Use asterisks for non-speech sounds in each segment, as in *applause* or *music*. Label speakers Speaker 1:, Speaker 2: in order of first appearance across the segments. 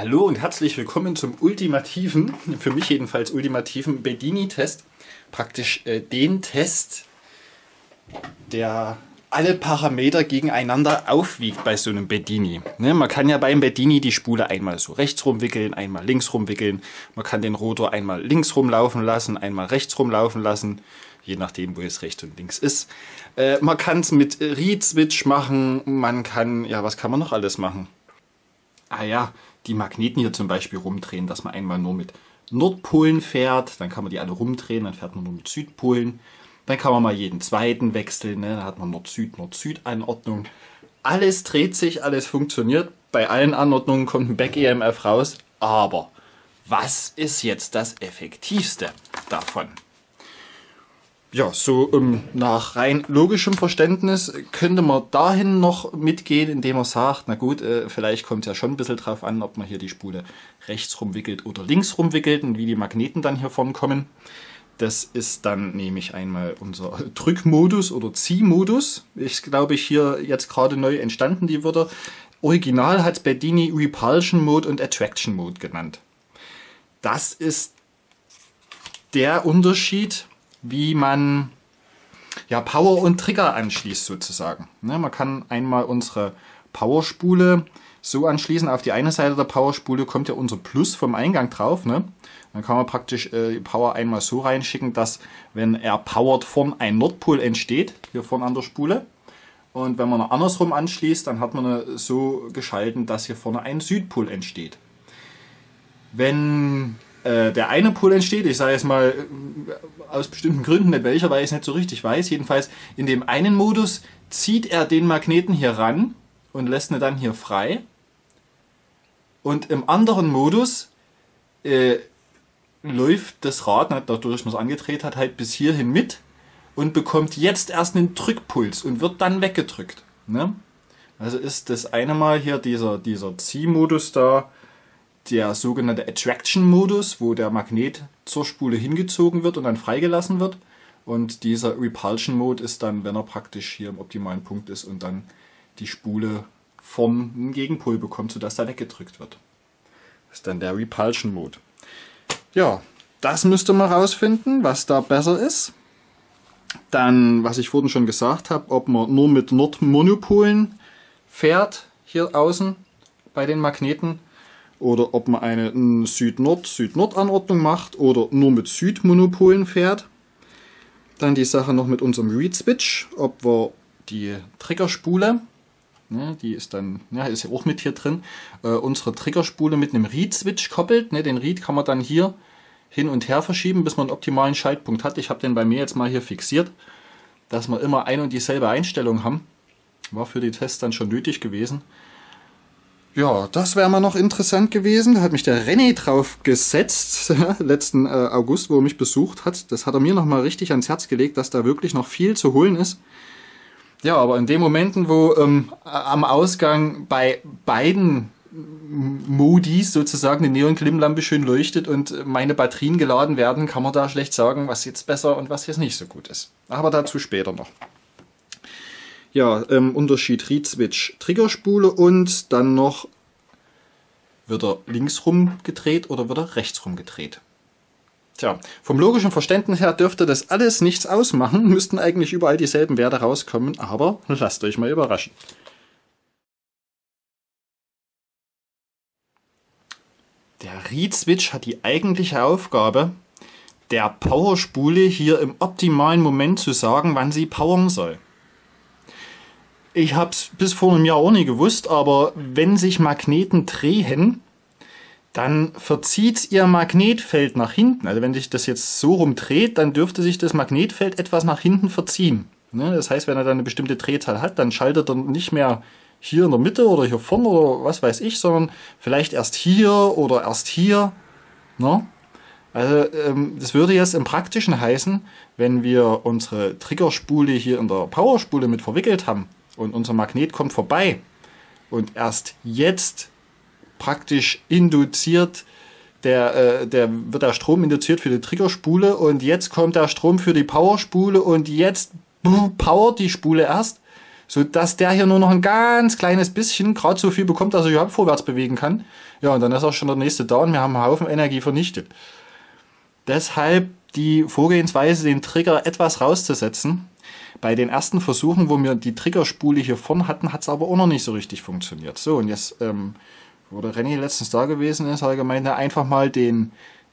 Speaker 1: Hallo und herzlich willkommen zum ultimativen, für mich jedenfalls ultimativen Bedini-Test. Praktisch äh, den Test, der alle Parameter gegeneinander aufwiegt bei so einem Bedini. Ne, man kann ja beim Bedini die Spule einmal so rechts rumwickeln, einmal links rumwickeln. Man kann den Rotor einmal links rumlaufen lassen, einmal rechts rumlaufen lassen, je nachdem, wo es rechts und links ist. Äh, man kann es mit Reed-Switch machen, man kann, ja, was kann man noch alles machen? Ah ja, die Magneten hier zum Beispiel rumdrehen, dass man einmal nur mit Nordpolen fährt, dann kann man die alle rumdrehen, dann fährt man nur mit Südpolen. Dann kann man mal jeden zweiten wechseln, ne? da hat man Nord-Süd, Nord-Süd-Anordnung. Alles dreht sich, alles funktioniert. Bei allen Anordnungen kommt ein Back-EMF raus. Aber was ist jetzt das Effektivste davon? Ja, so um, nach rein logischem Verständnis könnte man dahin noch mitgehen, indem man sagt, na gut, äh, vielleicht kommt es ja schon ein bisschen drauf an, ob man hier die Spule rechts rumwickelt oder links rumwickelt und wie die Magneten dann hier vorne kommen. Das ist dann nämlich einmal unser *laughs* Drückmodus oder Ziehmodus. Ich glaube, ich hier jetzt gerade neu entstanden, die Wörter. Original hat Bedini Repulsion Mode und Attraction Mode genannt. Das ist der Unterschied wie man ja, Power und Trigger anschließt sozusagen. Ne, man kann einmal unsere Powerspule so anschließen. Auf die eine Seite der Powerspule kommt ja unser Plus vom Eingang drauf. Ne? Dann kann man praktisch äh, Power einmal so reinschicken, dass wenn er powered vorn ein Nordpol entsteht, hier vorne an der Spule. Und wenn man andersrum anschließt, dann hat man so geschalten, dass hier vorne ein Südpol entsteht. Wenn äh, der eine Pol entsteht, ich sage jetzt mal äh, aus bestimmten Gründen, nicht welcher, weil ich es nicht so richtig weiß, jedenfalls in dem einen Modus zieht er den Magneten hier ran und lässt ihn dann hier frei. Und im anderen Modus äh, läuft das Rad, dadurch, dass man es angedreht hat, halt bis hierhin mit und bekommt jetzt erst einen Drückpuls und wird dann weggedrückt. Ne? Also ist das eine Mal hier dieser, dieser Ziehmodus da der sogenannte Attraction-Modus, wo der Magnet zur Spule hingezogen wird und dann freigelassen wird. Und dieser Repulsion-Mode ist dann, wenn er praktisch hier im optimalen Punkt ist und dann die Spule vom Gegenpol bekommt, sodass er weggedrückt wird. Das ist dann der Repulsion-Mode. Ja, das müsste man rausfinden, was da besser ist. Dann, was ich vorhin schon gesagt habe, ob man nur mit Nordmonopolen fährt, hier außen bei den Magneten, oder ob man eine Süd-Nord, Süd-Nord-Anordnung macht oder nur mit Südmonopolen fährt. Dann die Sache noch mit unserem Read-Switch, ob wir die Triggerspule, ne, die ist dann, ja, ist ja auch mit hier drin, äh, unsere Triggerspule mit einem Read-Switch koppelt. Ne, den Read kann man dann hier hin und her verschieben, bis man einen optimalen Schaltpunkt hat. Ich habe den bei mir jetzt mal hier fixiert, dass wir immer ein und dieselbe Einstellung haben. War für die Tests dann schon nötig gewesen. Ja, das wäre mal noch interessant gewesen. Da hat mich der René drauf gesetzt, *laughs* letzten äh, August, wo er mich besucht hat. Das hat er mir nochmal richtig ans Herz gelegt, dass da wirklich noch viel zu holen ist. Ja, aber in den Momenten, wo ähm, am Ausgang bei beiden Modis sozusagen eine Neon-Klimmlampe schön leuchtet und meine Batterien geladen werden, kann man da schlecht sagen, was jetzt besser und was jetzt nicht so gut ist. Aber dazu später noch. Ja, ähm, Unterschied Read Switch Triggerspule und dann noch wird er links rum gedreht oder wird er rechts rum gedreht. Tja, vom logischen Verständnis her dürfte das alles nichts ausmachen, müssten eigentlich überall dieselben Werte rauskommen, aber lasst euch mal überraschen. Der Read Switch hat die eigentliche Aufgabe, der Powerspule hier im optimalen Moment zu sagen, wann sie powern soll. Ich habe es bis vor einem Jahr auch nie gewusst, aber wenn sich Magneten drehen, dann verzieht ihr Magnetfeld nach hinten. Also wenn sich das jetzt so rumdreht, dann dürfte sich das Magnetfeld etwas nach hinten verziehen. Ne? Das heißt, wenn er dann eine bestimmte Drehzahl hat, dann schaltet er nicht mehr hier in der Mitte oder hier vorne oder was weiß ich, sondern vielleicht erst hier oder erst hier. Ne? Also ähm, das würde jetzt im Praktischen heißen, wenn wir unsere Triggerspule hier in der Powerspule mit verwickelt haben, und unser Magnet kommt vorbei und erst jetzt praktisch induziert der, äh, der wird der Strom induziert für die Triggerspule und jetzt kommt der Strom für die Powerspule und jetzt powert die Spule erst. so dass der hier nur noch ein ganz kleines bisschen, gerade so viel bekommt, dass er überhaupt vorwärts bewegen kann. Ja, und dann ist auch schon der nächste da und wir haben einen Haufen Energie vernichtet. Deshalb die Vorgehensweise, den Trigger etwas rauszusetzen. Bei den ersten Versuchen, wo wir die Triggerspule hier vorne hatten, hat es aber auch noch nicht so richtig funktioniert. So, und jetzt, ähm, wo der René letztens da gewesen ist, hat er gemeint, einfach mal den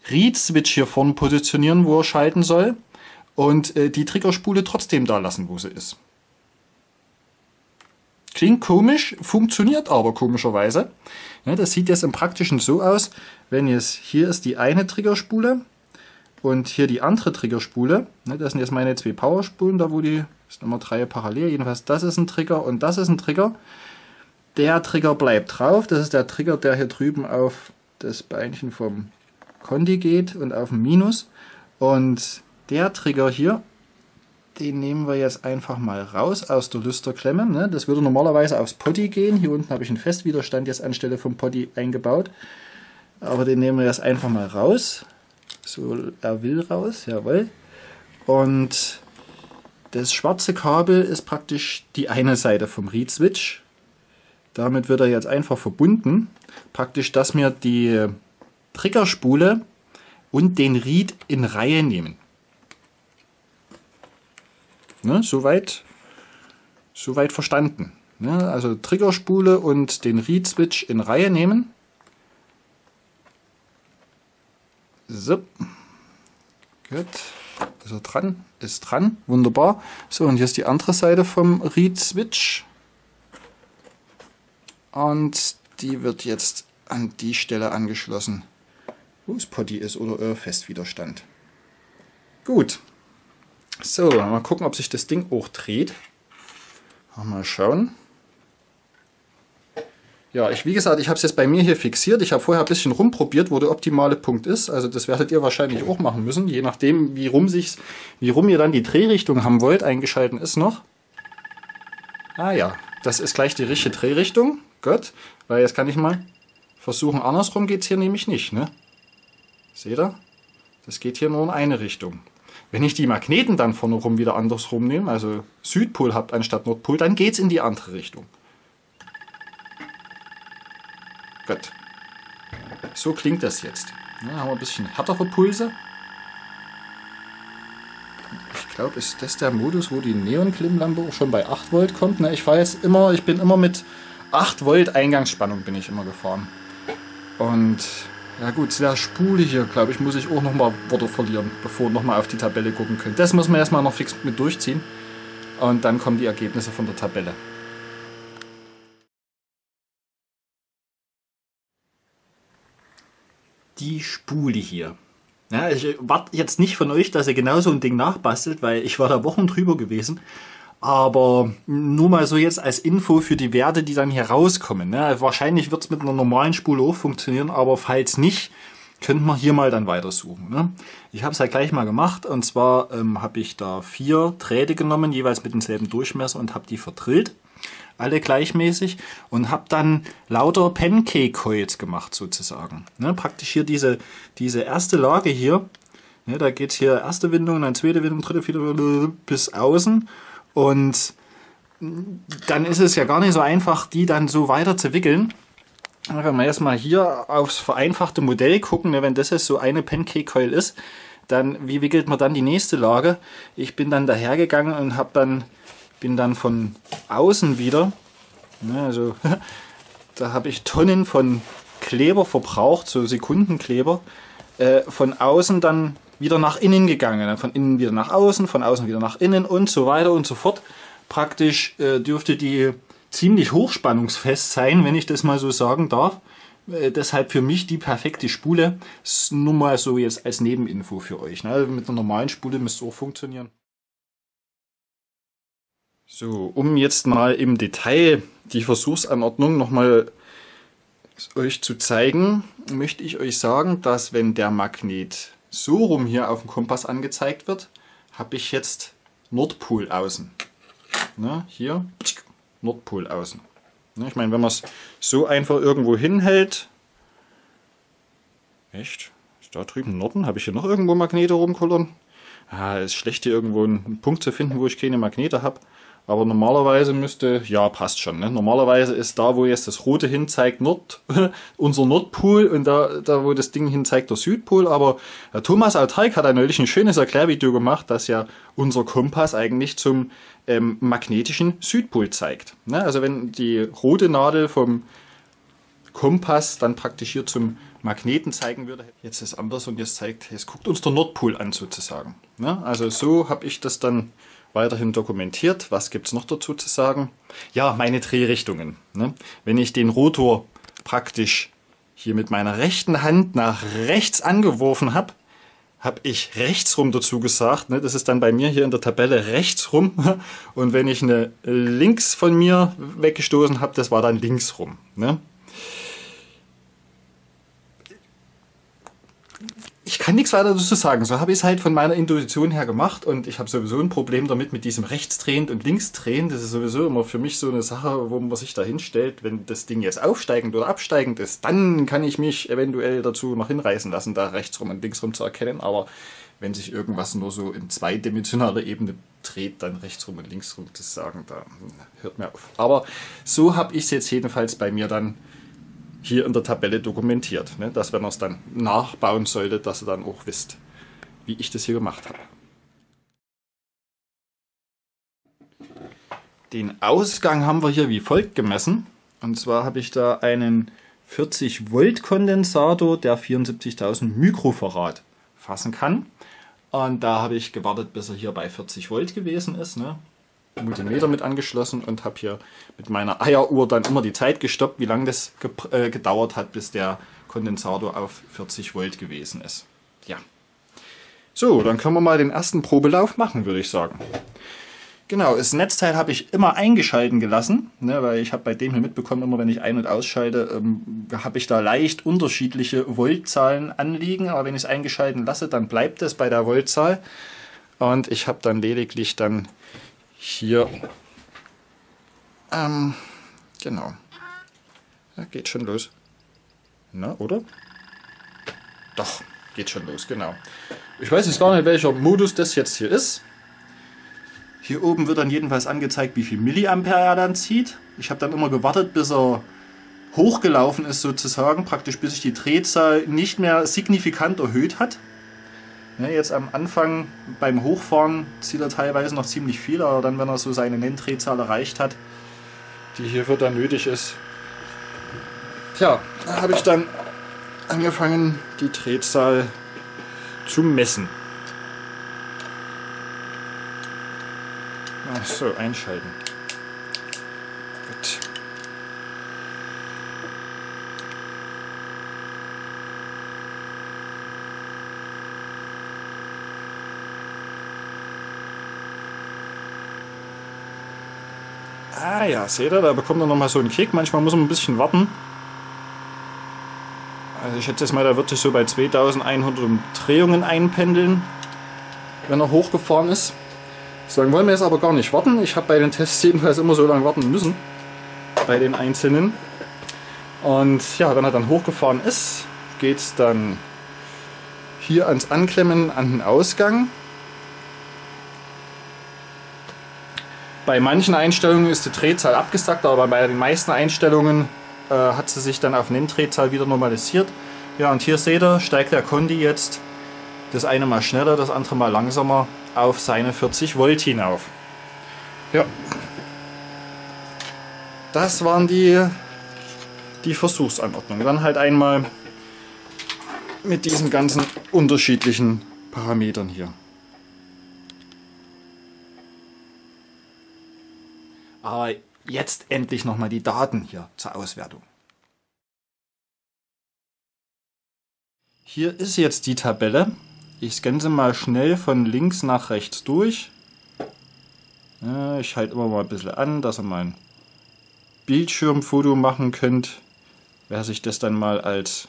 Speaker 1: Read-Switch hier vorne positionieren, wo er schalten soll und äh, die Triggerspule trotzdem da lassen, wo sie ist. Klingt komisch, funktioniert aber komischerweise. Ja, das sieht jetzt im Praktischen so aus, wenn jetzt hier ist die eine Triggerspule und hier die andere Triggerspule. Ne, das sind jetzt meine zwei Powerspulen, da wo die, ist Nummer drei parallel. Jedenfalls, das ist ein Trigger und das ist ein Trigger. Der Trigger bleibt drauf. Das ist der Trigger, der hier drüben auf das Beinchen vom Kondi geht und auf dem Minus. Und der Trigger hier, den nehmen wir jetzt einfach mal raus aus der Lüsterklemme. Ne? Das würde normalerweise aufs Potty gehen. Hier unten habe ich einen Festwiderstand jetzt anstelle vom Potty eingebaut. Aber den nehmen wir jetzt einfach mal raus. So, er will raus, jawohl. Und das schwarze Kabel ist praktisch die eine Seite vom Read Switch. Damit wird er jetzt einfach verbunden. Praktisch, dass wir die Triggerspule und den Read in Reihe nehmen. Ne, soweit, soweit verstanden. Ne, also Triggerspule und den Read Switch in Reihe nehmen. So. Gut. Ist er dran? Ist dran. Wunderbar. So, und hier ist die andere Seite vom Read Switch. Und die wird jetzt an die Stelle angeschlossen, wo es Potty ist oder Festwiderstand. Gut. So, mal gucken, ob sich das Ding auch dreht. Mal schauen. Ja, ich, wie gesagt, ich habe es jetzt bei mir hier fixiert. Ich habe vorher ein bisschen rumprobiert, wo der optimale Punkt ist. Also das werdet ihr wahrscheinlich auch machen müssen, je nachdem, wie rum, sich's, wie rum ihr dann die Drehrichtung haben wollt. Eingeschalten ist noch. Ah ja, das ist gleich die richtige Drehrichtung. Gut, weil jetzt kann ich mal versuchen, andersrum geht es hier nämlich nicht. Ne? Seht ihr? Das geht hier nur in eine Richtung. Wenn ich die Magneten dann vorne rum wieder andersrum nehme, also Südpol habt anstatt Nordpol, dann geht es in die andere Richtung. Gut. So klingt das jetzt. Ja, haben wir ein bisschen härtere Pulse. Ich glaube, ist das der Modus, wo die Neon-Klimmlampe auch schon bei 8 Volt kommt. Ne? Ich fahre jetzt immer, ich bin immer mit 8 Volt Eingangsspannung bin ich immer gefahren. Und ja gut, zu der Spule hier, glaube ich, muss ich auch nochmal Worte verlieren, bevor wir nochmal auf die Tabelle gucken können. Das muss man erstmal noch fix mit durchziehen. Und dann kommen die Ergebnisse von der Tabelle. Die Spule hier. Ja, ich warte jetzt nicht von euch, dass ihr genau so ein Ding nachbastelt, weil ich war da Wochen drüber gewesen. Aber nur mal so jetzt als Info für die Werte, die dann hier rauskommen. Ne? Wahrscheinlich wird es mit einer normalen Spule auch funktionieren, aber falls nicht, könnte man hier mal dann weitersuchen. Ne? Ich habe es halt gleich mal gemacht und zwar ähm, habe ich da vier Drähte genommen, jeweils mit demselben Durchmesser und habe die verdrillt, alle gleichmäßig und habe dann lauter Pancake Coils gemacht sozusagen. Ne? Praktisch hier diese, diese erste Lage hier, ne? da geht hier erste Windung, dann zweite Windung, dritte, vierte Windung bis außen und dann ist es ja gar nicht so einfach, die dann so weiter zu wickeln. Wenn wir erstmal hier aufs vereinfachte Modell gucken, ne, wenn das jetzt so eine Pancake Coil ist, dann wie wickelt man dann die nächste Lage? Ich bin dann dahergegangen und habe dann bin dann von außen wieder, ne, also *laughs* da habe ich Tonnen von Kleber verbraucht, so Sekundenkleber, äh, von außen dann wieder nach innen gegangen. Von innen wieder nach außen, von außen wieder nach innen und so weiter und so fort. Praktisch äh, dürfte die ziemlich hochspannungsfest sein, wenn ich das mal so sagen darf. Äh, deshalb für mich die perfekte Spule. Nur mal so jetzt als Nebeninfo für euch. Ne? Mit einer normalen Spule müsste es auch funktionieren. So, um jetzt mal im Detail die Versuchsanordnung nochmal euch zu zeigen, möchte ich euch sagen, dass wenn der Magnet so rum hier auf dem Kompass angezeigt wird, habe ich jetzt Nordpol außen. Ne, hier Nordpol außen. Ne, ich meine, wenn man es so einfach irgendwo hinhält, echt, ist da drüben Norden, habe ich hier noch irgendwo Magnete rumkullern? Ah, ist schlecht hier irgendwo einen Punkt zu finden, wo ich keine Magnete habe. Aber normalerweise müsste, ja, passt schon. Ne? Normalerweise ist da, wo jetzt das rote hin zeigt, Nord, *laughs* unser Nordpol und da, da, wo das Ding hin zeigt, der Südpol. Aber Herr Thomas Alteig hat neulich ein schönes Erklärvideo gemacht, dass ja unser Kompass eigentlich zum ähm, magnetischen Südpol zeigt. Ne? Also wenn die rote Nadel vom Kompass dann praktisch hier zum Magneten zeigen würde. Jetzt ist es anders und jetzt zeigt, jetzt guckt uns der Nordpol an sozusagen. Ne? Also so habe ich das dann weiterhin dokumentiert. Was gibt es noch dazu zu sagen? Ja, meine Drehrichtungen. Ne? Wenn ich den Rotor praktisch hier mit meiner rechten Hand nach rechts angeworfen habe, habe ich rechtsrum dazu gesagt. Ne? Das ist dann bei mir hier in der Tabelle rechtsrum. *laughs* Und wenn ich eine links von mir weggestoßen habe, das war dann linksrum. Ne? Ich kann nichts weiter dazu sagen. So habe ich es halt von meiner Intuition her gemacht und ich habe sowieso ein Problem damit mit diesem rechtsdrehend und linksdrehend. Das ist sowieso immer für mich so eine Sache, wo man sich da hinstellt. Wenn das Ding jetzt aufsteigend oder absteigend ist, dann kann ich mich eventuell dazu noch hinreißen lassen, da rechtsrum und linksrum zu erkennen. Aber wenn sich irgendwas nur so in zweidimensionaler Ebene dreht, dann rechtsrum und linksrum das sagen, da hört mir auf. Aber so habe ich es jetzt jedenfalls bei mir dann hier in der Tabelle dokumentiert. Ne? Dass wenn ihr es dann nachbauen solltet, dass ihr dann auch wisst, wie ich das hier gemacht habe. Den Ausgang haben wir hier wie folgt gemessen. Und zwar habe ich da einen 40 Volt Kondensator, der 74.000 Mikrofarad fassen kann. Und da habe ich gewartet, bis er hier bei 40 Volt gewesen ist. Ne? Multimeter mit angeschlossen und habe hier mit meiner Eieruhr dann immer die Zeit gestoppt, wie lange das ge äh, gedauert hat, bis der Kondensator auf 40 Volt gewesen ist. Ja. So, dann können wir mal den ersten Probelauf machen, würde ich sagen. Genau, das Netzteil habe ich immer eingeschalten gelassen, ne, weil ich habe bei dem hier mitbekommen, immer wenn ich ein- und ausschalte, ähm, habe ich da leicht unterschiedliche Voltzahlen anliegen, aber wenn ich es eingeschalten lasse, dann bleibt es bei der Voltzahl und ich habe dann lediglich dann hier. Ähm, genau. Ja, geht schon los. Na, oder? Doch, geht schon los, genau. Ich weiß jetzt gar nicht, welcher Modus das jetzt hier ist. Hier oben wird dann jedenfalls angezeigt, wie viel Milliampere er dann zieht. Ich habe dann immer gewartet, bis er hochgelaufen ist sozusagen, praktisch bis sich die Drehzahl nicht mehr signifikant erhöht hat. Ja, jetzt am Anfang beim Hochfahren zieht er teilweise noch ziemlich viel, aber dann, wenn er so seine Nenndrehzahl erreicht hat, die hierfür dann nötig ist, tja, da habe ich dann angefangen, die Drehzahl zu messen. Ach so, einschalten. Ja, seht ihr, da bekommt er nochmal so einen Kick. Manchmal muss man ein bisschen warten. Also ich schätze jetzt mal, da wird sich so bei 2100 Umdrehungen einpendeln, wenn er hochgefahren ist. So lange wollen wir jetzt aber gar nicht warten. Ich habe bei den Tests jedenfalls immer so lange warten müssen. Bei den einzelnen. Und ja, wenn er dann hochgefahren ist, geht es dann hier ans Anklemmen an den Ausgang. Bei manchen Einstellungen ist die Drehzahl abgesackt, aber bei den meisten Einstellungen äh, hat sie sich dann auf Nenndrehzahl wieder normalisiert. Ja, und hier seht ihr, steigt der Kondi jetzt das eine mal schneller, das andere mal langsamer auf seine 40 Volt hinauf. Ja. Das waren die, die Versuchsanordnungen. Dann halt einmal mit diesen ganzen unterschiedlichen Parametern hier. Aber jetzt endlich nochmal die Daten hier zur Auswertung. Hier ist jetzt die Tabelle. Ich scanne sie mal schnell von links nach rechts durch. Ja, ich halte immer mal ein bisschen an, dass ihr mal ein Bildschirmfoto machen könnt. Wer sich das dann mal als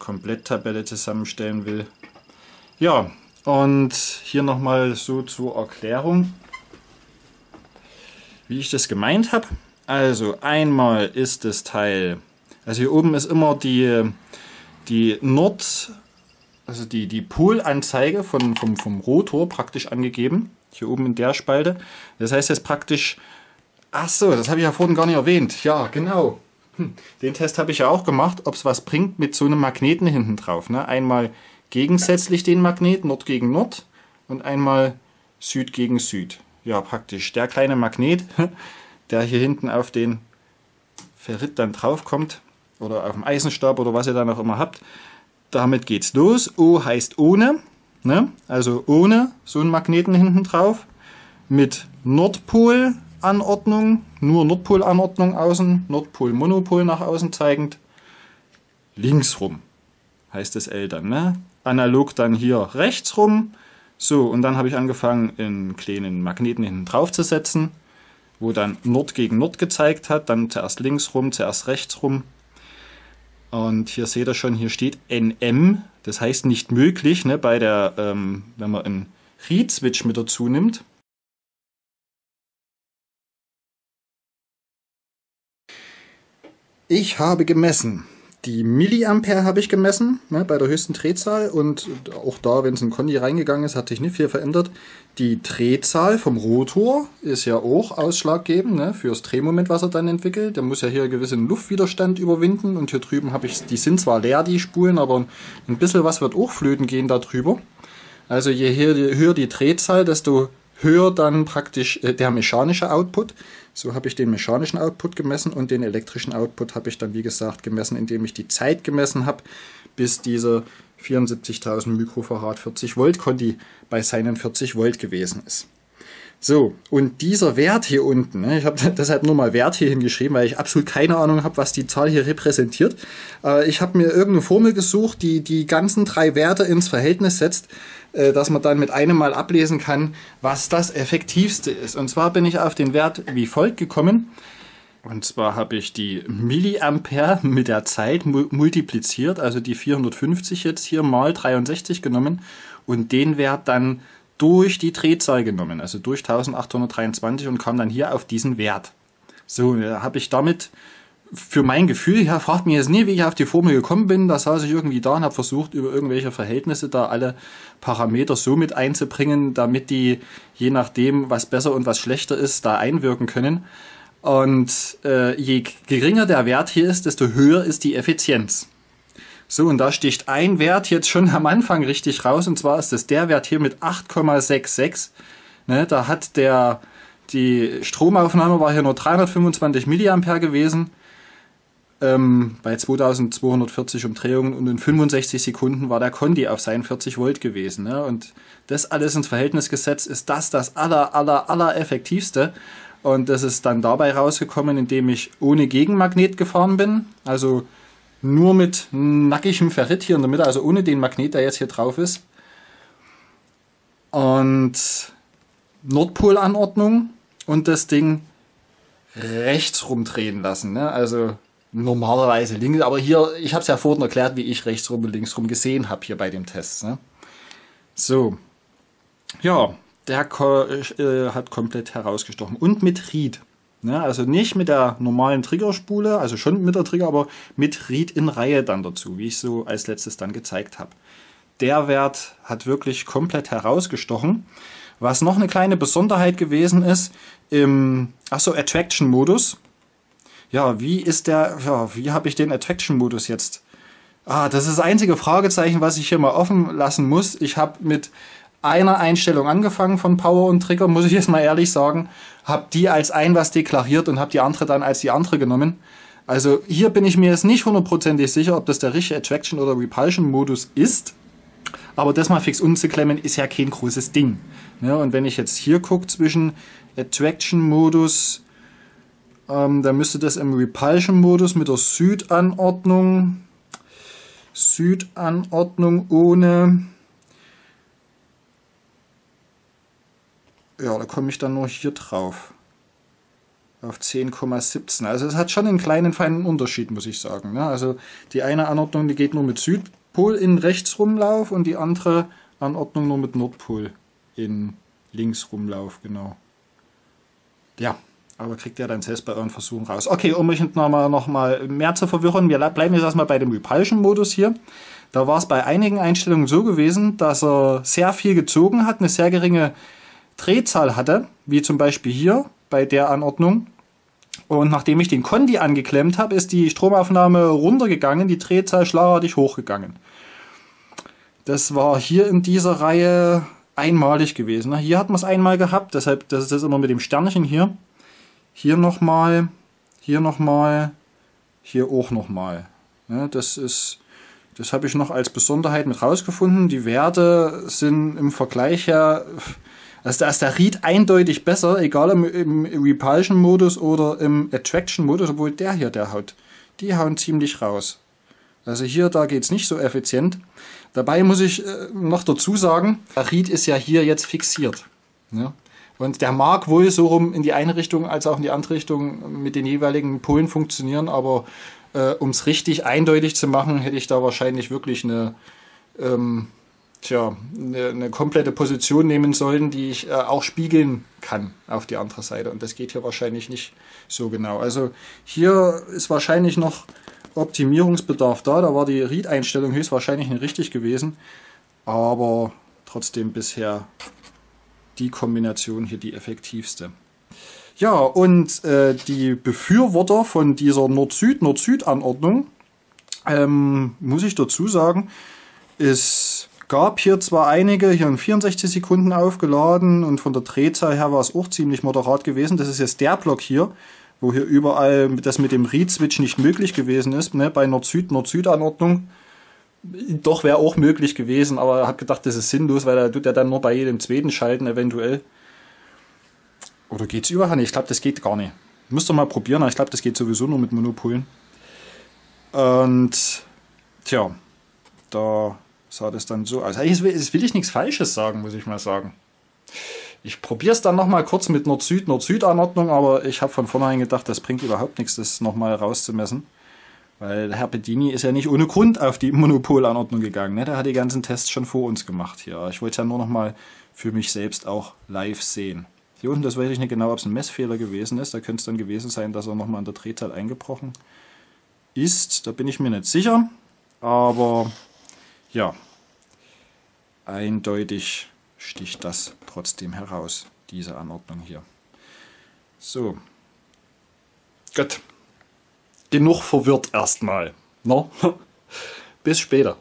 Speaker 1: Kompletttabelle zusammenstellen will. Ja, und hier nochmal so zur Erklärung wie ich das gemeint habe. Also einmal ist das Teil, also hier oben ist immer die, die Nord, also die, die Polanzeige von, vom, vom Rotor praktisch angegeben. hier oben in der Spalte. Das heißt jetzt praktisch, ach so, das habe ich ja vorhin gar nicht erwähnt. Ja, genau. Hm, den Test habe ich ja auch gemacht, ob es was bringt mit so einem Magneten hinten drauf. Ne? Einmal gegensätzlich den Magnet, Nord gegen Nord und einmal Süd gegen Süd. Ja, praktisch. Der kleine Magnet, *laughs* der hier hinten auf den Ferrit dann draufkommt oder auf dem Eisenstab oder was ihr dann auch immer habt, damit geht's los. O heißt ohne, ne? also ohne so einen Magneten hinten drauf mit Nordpol Anordnung, nur Nordpolanordnung außen, Nordpol-Monopol nach außen zeigend, links rum heißt das L dann. Ne? Analog dann hier rechts rum. So, und dann habe ich angefangen, einen kleinen Magneten hinten drauf zu setzen, wo dann Nord gegen Nord gezeigt hat, dann zuerst links rum, zuerst rechts rum. Und hier seht ihr schon, hier steht NM, das heißt nicht möglich, ne, bei der, ähm, wenn man einen Read-Switch mit dazu nimmt. Ich habe gemessen. Die Milliampere habe ich gemessen, ne, bei der höchsten Drehzahl. Und auch da, wenn es in Conti reingegangen ist, hat sich nicht viel verändert. Die Drehzahl vom Rotor ist ja auch ausschlaggebend ne, fürs Drehmoment, was er dann entwickelt. Der muss ja hier einen gewissen Luftwiderstand überwinden. Und hier drüben habe ich, die sind zwar leer, die Spulen, aber ein bisschen was wird auch flöten gehen da drüber. Also je höher die Drehzahl, desto höher dann praktisch äh, der mechanische Output. So habe ich den mechanischen Output gemessen und den elektrischen Output habe ich dann, wie gesagt, gemessen, indem ich die Zeit gemessen habe, bis dieser 74.000 Mikrofarad 40 Volt Conti bei seinen 40 Volt gewesen ist. So, und dieser Wert hier unten, ne, ich habe *laughs* deshalb nur mal Wert hier hingeschrieben, weil ich absolut keine Ahnung habe, was die Zahl hier repräsentiert. Äh, ich habe mir irgendeine Formel gesucht, die die ganzen drei Werte ins Verhältnis setzt, dass man dann mit einem Mal ablesen kann, was das effektivste ist. Und zwar bin ich auf den Wert wie folgt gekommen. Und zwar habe ich die Milliampere mit der Zeit multipliziert, also die 450 jetzt hier mal 63 genommen und den Wert dann durch die Drehzahl genommen, also durch 1823 und kam dann hier auf diesen Wert. So, da habe ich damit für mein Gefühl her, fragt mich jetzt nie, wie ich auf die Formel gekommen bin. Da saß ich irgendwie da und habe versucht, über irgendwelche Verhältnisse da alle Parameter so mit einzubringen, damit die, je nachdem, was besser und was schlechter ist, da einwirken können. Und äh, je geringer der Wert hier ist, desto höher ist die Effizienz. So, und da sticht ein Wert jetzt schon am Anfang richtig raus, und zwar ist das der Wert hier mit 8,66. Ne, da hat der, die Stromaufnahme war hier nur 325 Milliampere gewesen, ähm, bei 2240 Umdrehungen und in 65 Sekunden war der Kondi auf seinen 40 Volt gewesen. Ne? Und das alles ins Verhältnis gesetzt, ist das das aller, aller, aller effektivste. Und das ist dann dabei rausgekommen, indem ich ohne Gegenmagnet gefahren bin, also nur mit nackigem Ferrit hier in der Mitte, also ohne den Magnet, der jetzt hier drauf ist. Und Nordpolanordnung und das Ding rechts rumdrehen lassen. Ne? Also normalerweise links, aber hier, ich habe es ja vorhin erklärt, wie ich rechts rum und links rum gesehen habe hier bei dem Test. Ne? So, ja, der äh, hat komplett herausgestochen und mit Ried. Ne? Also nicht mit der normalen Triggerspule, also schon mit der Trigger, aber mit Read in Reihe dann dazu, wie ich so als letztes dann gezeigt habe. Der Wert hat wirklich komplett herausgestochen. Was noch eine kleine Besonderheit gewesen ist, im achso, Attraction-Modus. Ja, wie ist der, ja, wie habe ich den Attraction-Modus jetzt? Ah, das ist das einzige Fragezeichen, was ich hier mal offen lassen muss. Ich habe mit einer Einstellung angefangen von Power und Trigger, muss ich jetzt mal ehrlich sagen. Habe die als ein was deklariert und habe die andere dann als die andere genommen. Also hier bin ich mir jetzt nicht hundertprozentig sicher, ob das der richtige Attraction oder Repulsion Modus ist. Aber das mal fix umzuklemmen ist ja kein großes Ding. Ja, und wenn ich jetzt hier gucke zwischen Attraction Modus, ähm, dann müsste das im Repulsion Modus mit der Südanordnung, Südanordnung ohne ja, da komme ich dann nur hier drauf. Auf 10,17. Also es hat schon einen kleinen feinen Unterschied, muss ich sagen. Ne? Also die eine Anordnung, die geht nur mit Südpol in Rechtsrumlauf und die andere Anordnung nur mit Nordpol in Linksrumlauf, genau. Ja, aber kriegt ihr dann selbst bei euren Versuchen raus. Okay, um mich nochmal noch mal mehr zu verwirren, wir bleiben jetzt erstmal bei dem Repulsion-Modus hier. Da war es bei einigen Einstellungen so gewesen, dass er sehr viel gezogen hat, eine sehr geringe Drehzahl hatte, wie zum Beispiel hier bei der Anordnung. Und nachdem ich den Kondi angeklemmt habe, ist die Stromaufnahme runtergegangen, die Drehzahl schlagartig hochgegangen. Das war hier in dieser Reihe einmalig gewesen. Hier hat man es einmal gehabt, deshalb das ist das immer mit dem Sternchen hier. Hier nochmal, hier nochmal, hier auch nochmal. Ja, das ist, das habe ich noch als Besonderheit mit rausgefunden. Die Werte sind im Vergleich her, also da ist der Read eindeutig besser, egal im, im Repulsion-Modus oder im Attraction-Modus, obwohl der hier, der haut, die hauen ziemlich raus. Also hier, da geht es nicht so effizient. Dabei muss ich äh, noch dazu sagen, der Read ist ja hier jetzt fixiert. Ja? Und der mag wohl so rum in die eine Richtung als auch in die andere Richtung mit den jeweiligen Polen funktionieren, aber äh, um es richtig eindeutig zu machen, hätte ich da wahrscheinlich wirklich eine, ähm, tja, eine, eine, komplette Position nehmen sollen, die ich äh, auch spiegeln kann auf die andere Seite. Und das geht hier wahrscheinlich nicht so genau. Also hier ist wahrscheinlich noch Optimierungsbedarf da. Da war die Read-Einstellung höchstwahrscheinlich nicht richtig gewesen. Aber trotzdem bisher die Kombination hier die effektivste. Ja, und äh, die Befürworter von dieser Nord-Süd, Nord-Süd-Anordnung, ähm, muss ich dazu sagen, es gab hier zwar einige, hier in 64 Sekunden aufgeladen und von der Drehzahl her war es auch ziemlich moderat gewesen. Das ist jetzt der Block hier, wo hier überall das mit dem Read-Switch nicht möglich gewesen ist, ne, bei Nord-Süd, Nord-Süd-Anordnung. Doch wäre auch möglich gewesen, aber habe gedacht, das ist sinnlos, weil da tut er dann nur bei jedem zweiten schalten eventuell. Oder geht's überhaupt nicht? Ich glaube, das geht gar nicht. Müsst ihr mal probieren, aber ich glaube, das geht sowieso nur mit Monopolen. Und tja, da sah das dann so aus. Jetzt will, will ich nichts Falsches sagen, muss ich mal sagen. Ich probiere es dann nochmal kurz mit Nord-Süd, Nord-Süd-Anordnung, aber ich habe von vornherein gedacht, das bringt überhaupt nichts, das nochmal rauszumessen. Weil Herr Bedini ist ja nicht ohne Grund auf die Monopolanordnung gegangen. Ne? Der hat die ganzen Tests schon vor uns gemacht hier. Ich wollte es ja nur nochmal für mich selbst auch live sehen. Hier unten, das weiß ich nicht genau, ob es ein Messfehler gewesen ist. Da könnte es dann gewesen sein, dass er nochmal an der Drehzahl eingebrochen ist. Da bin ich mir nicht sicher. Aber ja, eindeutig sticht das trotzdem heraus, diese Anordnung hier. So. Gut. Genug verwirrt erstmal. No? *laughs* Bis später.